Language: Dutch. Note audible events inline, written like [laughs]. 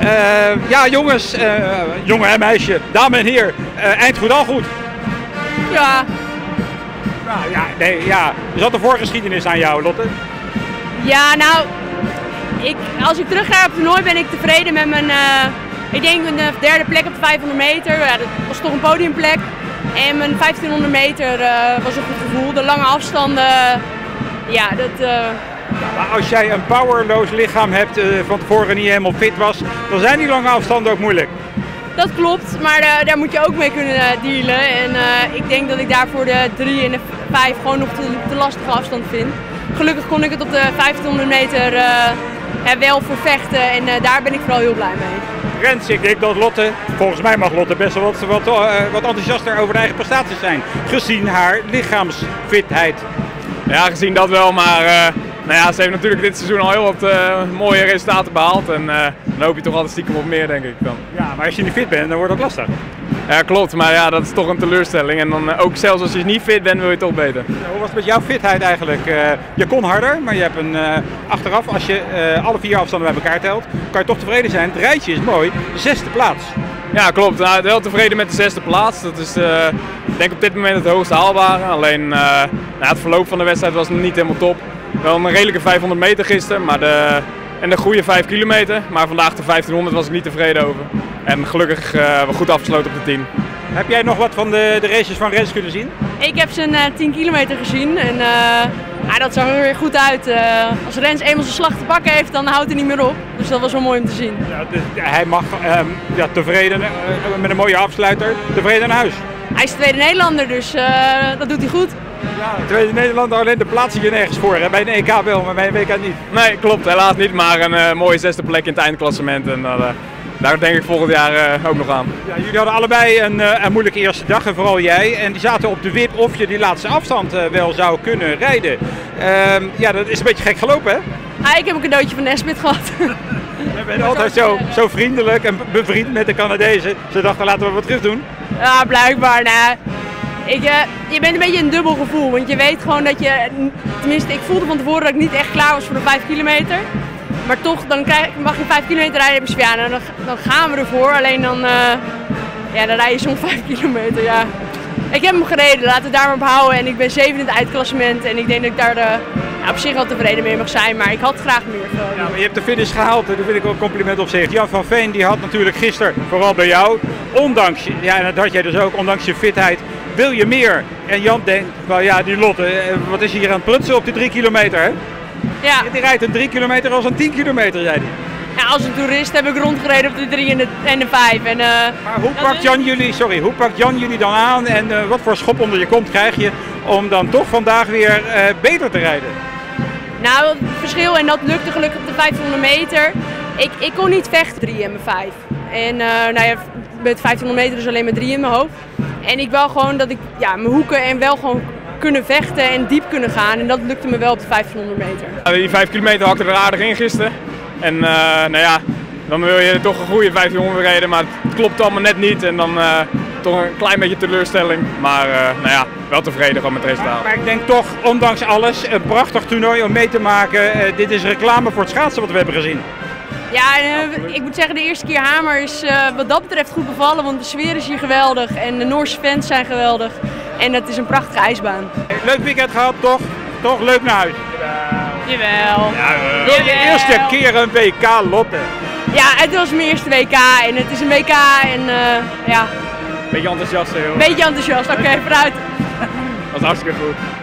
Eh, ja, jongens, eh, jongen en meisje, dame en heer, eh, eind goed al goed. Ja, Nou ja, nee, ja. Er zat een voorgeschiedenis aan jou, Lotte. ja nou, ik, als ik terug ga op het toernooi ben ik tevreden met mijn, ik denk een derde plek op de 500 meter. Ja, dat was toch een podiumplek. En mijn 1500 meter was een goed gevoel. De lange afstanden, ja, dat, Maar als jij een powerloos lichaam hebt, eh, van tevoren niet helemaal fit was, dan zijn die lange afstanden ook moeilijk. dat klopt. Maar eh, daar moet je ook mee kunnen eh, dealen. En eh, ik denk dat ik daarvoor de 3 en de 5 gewoon nog te, te lastige afstand vind. Gelukkig kon ik het op de 1500 meter eh, wel voor vechten. En eh, daar ben ik vooral heel blij mee. Rens, ik denk dat Lotte, volgens mij mag Lotte best wel wat, wat, wat enthousiaster over de eigen prestaties zijn. Gezien haar lichaamsfitheid. Ja, gezien dat wel, maar eh, nou ja, ze heeft natuurlijk dit seizoen al heel wat eh, mooie resultaten behaald. En eh, dan hoop je toch altijd stiekem op meer, denk ik dan. Ja, maar als je niet fit bent, dan wordt dat lastig. Ja, klopt, maar ja, dat is toch een teleurstelling. En dan eh, ook zelfs als je niet fit bent, wil je toch beter. Ja, Hoe was het met jouw fitheid eigenlijk? Je kon harder, maar je hebt een achteraf, als je alle vier afstanden bij elkaar telt, kan je toch tevreden zijn. Het rijtje is mooi, zesde plaats. Ja, klopt. Nou, wel tevreden met de zesde plaats. Dat is ik denk op dit moment het hoogste haalbare. Alleen nou, het verloop van de wedstrijd was nog niet helemaal top. Wel een redelijke 500 meter gisteren maar de, en de goede 5 kilometer. Maar vandaag de 1500 was ik niet tevreden over. En gelukkig eh, wel goed afgesloten op de 10. Heb jij nog wat van de, de races van Rens kunnen zien? Ik heb zijn eh, 10 kilometer gezien en eh, ja, dat zag er weer goed uit. Eh, als Rens eenmaal zijn slag te pakken heeft, dan houdt hij niet meer op. Dus dat was wel mooi om te zien. Ja, dus hij mag ehm, ja, tevreden, met een mooie afsluiter, tevreden naar huis. Hij is tweede Nederlander, dus eh, dat doet hij goed. Ja, tweede Nederlander, alleen de plaats je nergens voor. Hè? Bij een EK wel, maar bij een WK niet. Nee, klopt. Helaas niet, maar een eh, mooie zesde plek in het eindklassement. En eh, daar denk ik volgend jaar eh, ook nog aan. Ja, jullie hadden allebei een, eh, een moeilijke eerste dag en vooral jij. En die zaten op de wip of je die laatste afstand eh, wel zou kunnen rijden. Ehm, ja, dat is een beetje gek gelopen hè? Ah, ik heb een cadeautje van Nesbit gehad. [laughs] Je bent altijd zo, zo vriendelijk en bevriend met de Canadezen. Ze dachten laten we wat terug doen. Ja, blijkbaar. Nou, ik, eh, je bent een beetje een dubbel gevoel, want je weet gewoon dat je... Tenminste, ik voelde van tevoren dat ik niet echt klaar was voor de 5 kilometer. Maar toch, dan krijg, mag je 5 kilometer rijden. ja, nou, dan, gaan we ervoor. Alleen dan, eh, ja, dan rij je zo'n [laughs] 5 kilometer, ja. Ik heb hem gereden, laten we daar maar op houden. En ik ben 7 in het eindklassement. En ik denk dat ik daar ja, op zich wel tevreden mee mag zijn. Maar ik had graag meer. Ja, maar je hebt de finish gehaald, dat vind ik ook een compliment op zich. Jan van Veen die had natuurlijk gisteren, vooral bij jou, ondanks, ja, en dat had jij dus ook, ondanks je fitheid, wil je meer. En Jan denkt, wel ja, die Lotte, eh, wat is hier aan het prutsen op die drie kilometer, hè? Ja. Die rijdt een drie kilometer als een 10 kilometer, zei hij. Ja, als een toerist heb ik rondgereden op de 3 en de, en de 5. En, eh, Maar hoe pakt Jan jullie, sorry, hoe pakt Jan jullie dan aan en eh, wat voor schop onder je kont krijg je om dan toch vandaag weer beter te rijden? Nou, het verschil, en dat lukte gelukkig op de 500 meter. Ik, ik kon niet vechten, 3 en mijn 5. En nou ja, met 1500 meter dus alleen maar 3 in mijn hoofd. En ik wil gewoon dat ik ja, mijn hoeken en wel gewoon kunnen vechten en diep kunnen gaan. En dat lukte me wel op de 1500 meter. Die 5 kilometer hakte er aardig in gisteren. En eh, nou ja, dan wil je toch een goede 1500 rijden, maar het klopt allemaal net niet. En dan eh, toch een klein beetje teleurstelling. Maar eh, nou ja, wel tevreden gewoon met het resultaat. Maar ik denk toch, ondanks alles, een prachtig toernooi om mee te maken. Eh, dit is reclame voor het schaatsen wat we hebben gezien. Ja, en, eh, ik moet zeggen, de eerste keer Hamer is eh, wat dat betreft goed bevallen. Want de sfeer is hier geweldig en de Noorse fans zijn geweldig. En het is een prachtige ijsbaan. Leuk weekend gehad, toch? Toch leuk naar huis. Jawel. De eerste keer een WK Lotte. Ja, het was mijn eerste WK en het is een WK en eh, ja, Beetje enthousiast, joh. een beetje enthousiast. Oké, vooruit. Dat was hartstikke goed.